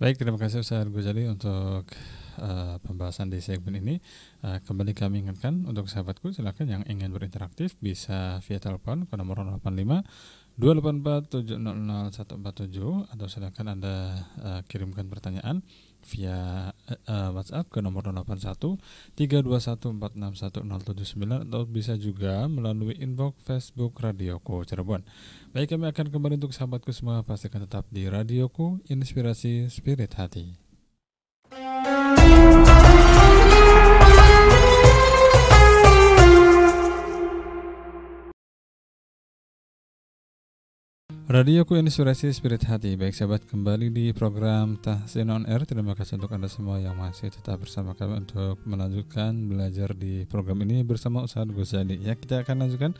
Baik, terima kasih Ustaz Ghazali untuk uh, pembahasan di segmen ini. Uh, kembali kami ingatkan untuk sahabatku silakan yang ingin berinteraktif bisa via telepon ke nomor 85 284 700 atau silakan Anda uh, kirimkan pertanyaan via uh, WhatsApp ke nomor 081 321 atau bisa juga melalui inbox Facebook Radioku Cirebon. Baik kami akan kembali untuk sahabatku semua pastikan tetap di Radioku Inspirasi Spirit Hati. Radioku Inspirasi Spirit Hati. Baik sahabat kembali di program Tahsin On Air. Terima kasih untuk Anda semua yang masih tetap bersama kami Untuk melanjutkan belajar di program ini bersama Ustaz Ghazali Ya kita akan lanjutkan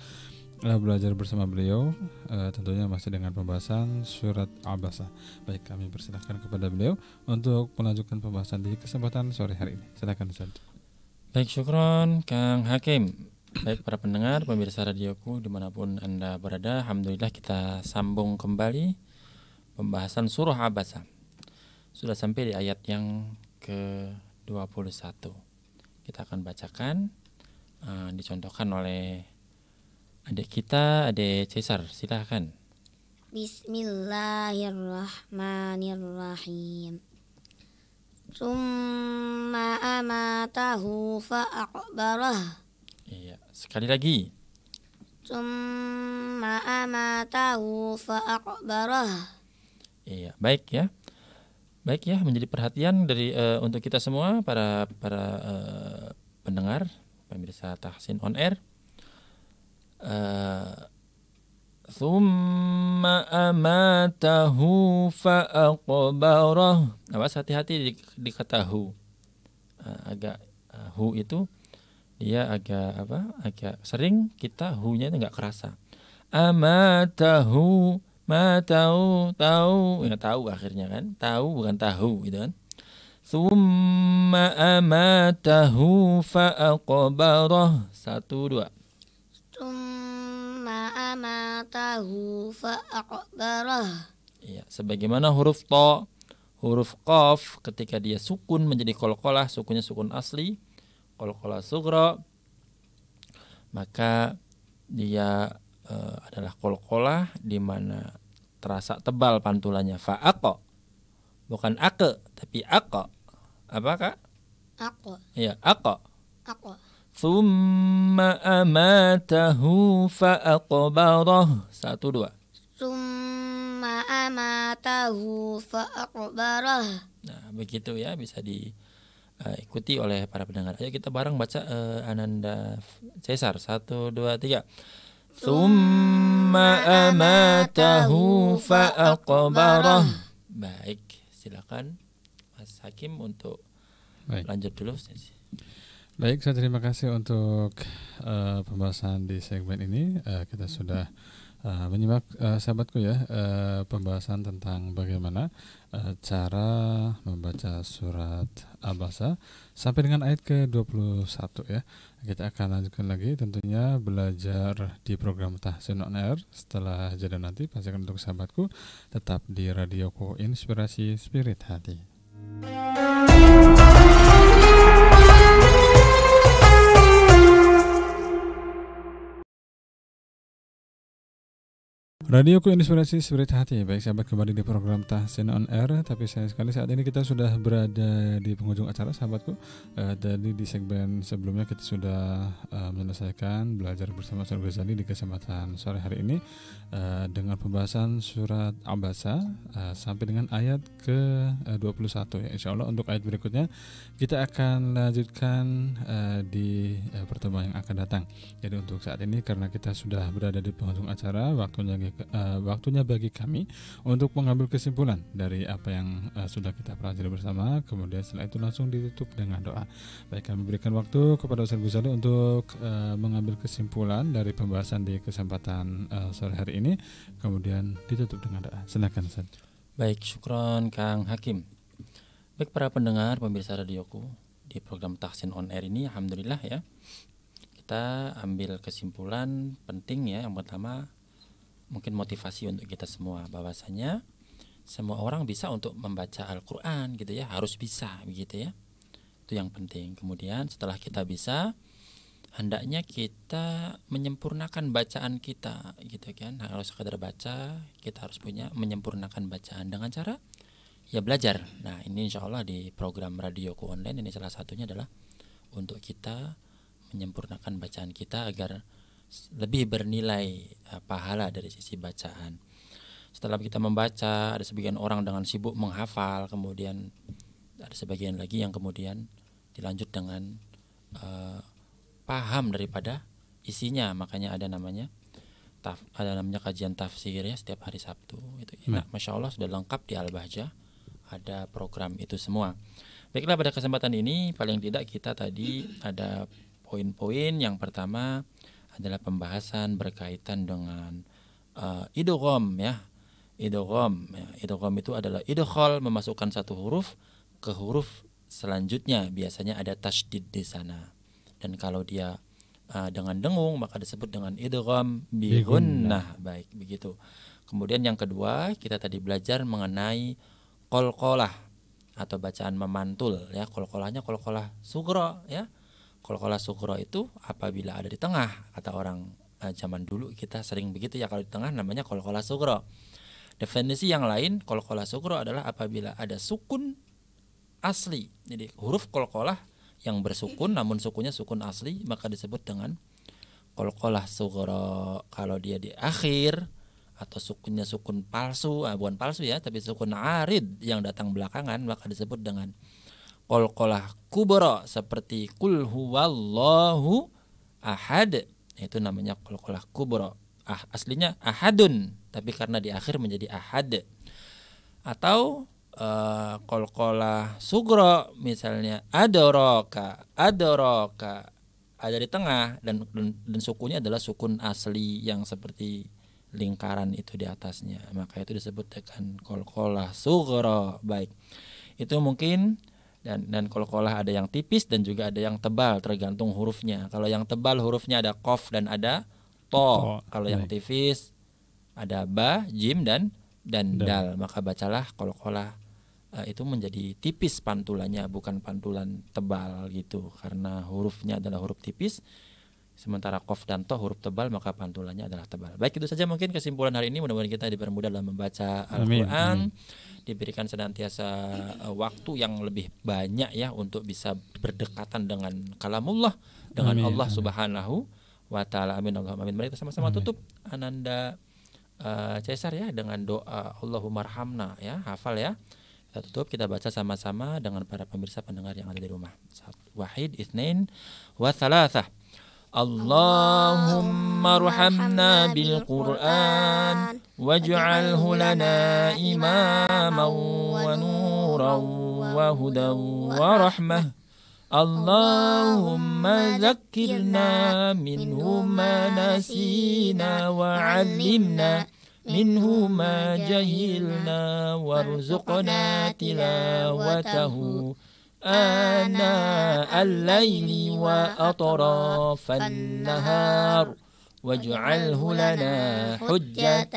uh, belajar bersama beliau uh, Tentunya masih dengan pembahasan surat Abasa Baik kami persilahkan kepada beliau Untuk melanjutkan pembahasan di kesempatan sore hari ini. Silakan Ustaz. Baik syukron Kang Hakim Baik para pendengar, pemirsa radioku di mana pun Anda berada Alhamdulillah kita sambung kembali pembahasan surah Abasa Sudah sampai di ayat yang ke-21 Kita akan bacakan uh, Dicontohkan oleh adik kita, adik Cesar Silahkan Bismillahirrahmanirrahim. Summa amatahu fa'akbarah sekali lagi. Summa amatahu fa'akbarah. Iya, baik ya. Baik ya, menjadi perhatian dari uh, untuk kita semua para para uh, pendengar, pemirsa Tahsin on Air. Uh, Thumma amatahu fa'aqbarah. Awas hati-hati di, di kata hu. Uh, agak uh, hu itu dia agak apa agak sering kita hu-nya itu nggak kerasa. Amatahu tahu tahu ya tahu akhirnya kan. Tahu bukan tahu gitu kan. Summa amatahu fa'aqbarah satu dua. Summa amatahu fa'aqbarah Iya, sebagaimana huruf to, huruf qaf ketika dia sukun menjadi kolkolah, sukunnya sukun asli, qalqalah sugra maka dia e, adalah qalqalah di mana terasa tebal pantulannya. Fa'aqa bukan ake tapi aqa apa kak? Aqa iya aqa aqa Thumma amatahu fa'aqbarah Satu dua. Thumma amatahu fa'aqbarah Nah begitu ya bisa di uh, ikuti oleh para pendengar. Ayo kita bareng baca uh, Ananda Caesar. Satu, dua, tiga. Summa amatahu fa'aqbarah. Baik, silakan Mas Hakim untuk Baik. lanjut dulu. Baik, saya terima kasih untuk uh, pembahasan di segmen ini. Uh, kita sudah uh, menyimak uh, sahabatku ya uh, pembahasan tentang bagaimana uh, cara membaca surat Abasa sampai dengan ayat ke-21 ya. Kita akan lanjutkan lagi tentunya belajar di program Tahsin On Air setelah jeda nanti pastikan untuk sahabatku tetap di Radioku Inspirasi Spirit Hati. Radioku Inspirasi Spirit Hati. Baik sahabat kembali di program Tahsin On Air. Tapi sayang sekali saat ini kita sudah berada di penghujung acara sahabatku. Uh, di segmen sebelumnya kita sudah uh, menyelesaikan belajar bersama Ustaz Ghazali di kesempatan sore hari ini uh, Dengan pembahasan surat Abasa uh, Sampai dengan ayat ke-21 ya Insya Allah untuk ayat berikutnya kita akan lanjutkan uh, di uh, pertemuan yang akan datang. Jadi untuk saat ini karena kita sudah berada di penghujung acara Waktunya uh, waktunya bagi kami untuk mengambil kesimpulan dari apa yang uh, sudah kita pelajari bersama. Kemudian setelah itu langsung ditutup dengan doa. Baik kami berikan waktu kepada Ustaz Ghazali untuk uh, mengambil kesimpulan dari pembahasan di kesempatan uh, sore hari ini. Kemudian ditutup dengan doa. Silakan Ustaz. Baik, syukron Kang Hakim. Baik para pendengar pemirsa radioku di program Tahsin On Air ini alhamdulillah ya. Kita ambil kesimpulan penting ya yang pertama mungkin motivasi untuk kita semua bahwasanya semua orang bisa untuk membaca Al-Qur'an gitu ya, harus bisa begitu ya. Itu yang penting. Kemudian setelah kita bisa hendaknya kita menyempurnakan bacaan kita gitu kan. Harus sekadar baca, kita harus punya menyempurnakan bacaan dengan cara ya belajar. Nah, ini insya Allah di program radioku online ini salah satunya adalah untuk kita menyempurnakan bacaan kita agar lebih bernilai uh, pahala dari sisi bacaan. Setelah kita membaca, ada sebagian orang dengan sibuk menghafal, kemudian ada sebagian lagi yang kemudian dilanjut dengan uh, paham daripada isinya. Makanya ada namanya taf, ada namanya kajian tafsir ya setiap hari Sabtu. Itu enak, hmm. masya Allah sudah lengkap di Al Bahjah ada program itu semua. Baiklah pada kesempatan ini paling tidak kita tadi ada poin-poin yang pertama adalah pembahasan berkaitan dengan uh, idgham ya. Idgham ya. Idgham itu adalah idghal memasukkan satu huruf ke huruf selanjutnya. Biasanya ada tasydid di sana. Dan kalau dia uh, dengan dengung maka disebut dengan idgham bigunnah. Baik, begitu. Kemudian yang kedua, kita tadi belajar mengenai kolkolah atau bacaan memantul ya. Kolkolahnya kolkolah sugro ya. Kolkolah sugro itu apabila ada di tengah kata orang uh, zaman dulu kita sering begitu ya kalau di tengah namanya kolkolah sugro. Definisi yang lain kolkolah sugro adalah apabila ada sukun asli. Jadi huruf kolkolah yang bersukun namun sukunnya sukun asli maka disebut dengan kolkolah sugro. Kalau dia di akhir atau sukunnya sukun palsu, ah, bukan palsu ya, tapi sukun arid yang datang belakangan maka disebut dengan kolkolah kubro seperti kul huwallahu ahad itu namanya kolkolah kubro ah aslinya ahadun tapi karena di akhir menjadi ahad. Atau uh, kolkolah sugro misalnya adoroka adoroka ada di tengah dan, dan dan sukunya adalah sukun asli yang seperti lingkaran itu di atasnya. Maka itu disebut dengan kolkolah sugro baik. Itu mungkin dan dan kolkolah ada yang tipis dan juga ada yang tebal tergantung hurufnya. Kalau yang tebal hurufnya ada kof dan ada to oh, kalau yang tipis ada ba jim dan dan dal, dal. maka bacalah kolkolah uh, itu menjadi tipis pantulannya bukan pantulan tebal gitu. Karena hurufnya adalah huruf tipis sementara kof dan to huruf tebal maka pantulannya adalah tebal. Baik itu saja mungkin kesimpulan hari ini. Mudah-mudahan kita dipermudah dalam membaca Al-Quran diberikan senantiasa uh, waktu yang lebih banyak ya untuk bisa berdekatan dengan kalamullah dengan amin, Allah amin. Subhanahu wa taala. Amin. Allahumma amin. Mari kita sama-sama tutup. Ananda uh, Caesar ya dengan doa Allahumma arhamna ya hafal ya. Kita tutup kita baca sama-sama dengan para pemirsa pendengar yang ada di rumah. Wahid itsnain wa thalathah اللهم ارحمنا بالقرآن واجعله لنا إماما ونورا وهدى ورحمة. اللهم ذكرنا منه ما نسينا وعلمنا منه ما جهلنا وارزقنا تلاوته. آناء الليل وأطراف النهار واجعله لنا حجة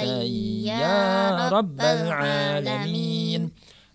يا رب العالمين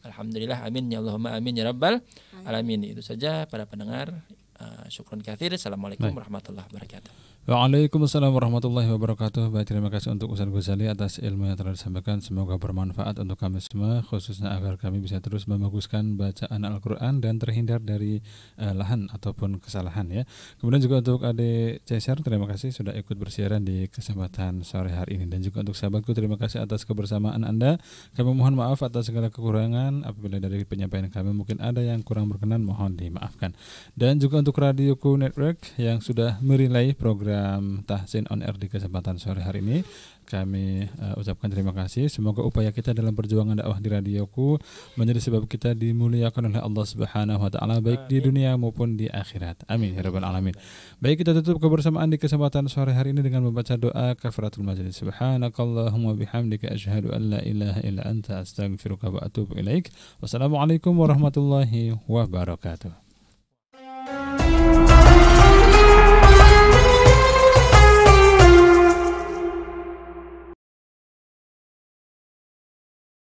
Alhamdulillah amin ya Allahumma amin ya rabbal alamin itu saja para pendengar uh, syukron kathir Assalamualaikum warahmatullahi wabarakatuh Waalaikumsalam warahmatullahi wabarakatuh. Baik, terima kasih untuk Ustaz Ghazali atas ilmu yang telah disampaikan. Semoga bermanfaat untuk kami semua, khususnya agar kami bisa terus membaguskan bacaan Al-Quran dan terhindar dari uh, lahan ataupun kesalahan ya. Kemudian juga untuk adik Cesar, terima kasih sudah ikut bersiaran di kesempatan sore hari ini. Dan juga untuk sahabatku, terima kasih atas kebersamaan Anda. Kami mohon maaf atas segala kekurangan apabila dari penyampaian kami mungkin ada yang kurang berkenan, mohon dimaafkan. Dan juga untuk Radioku Network yang sudah merilai program program Tahsin on Air di kesempatan sore hari ini. Kami uh, ucapkan terima kasih. Semoga upaya kita dalam perjuangan dakwah di radioku menjadi sebab kita dimuliakan oleh Allah Subhanahu wa taala baik di dunia maupun di akhirat. Amin ya rabbal alamin. Baik kita tutup kebersamaan di kesempatan sore hari ini dengan membaca doa kafaratul majlis. Subhanakallahumma bihamdika asyhadu an la ilaha illa anta astaghfiruka wa atubu ilaik. Wassalamualaikum warahmatullahi wabarakatuh.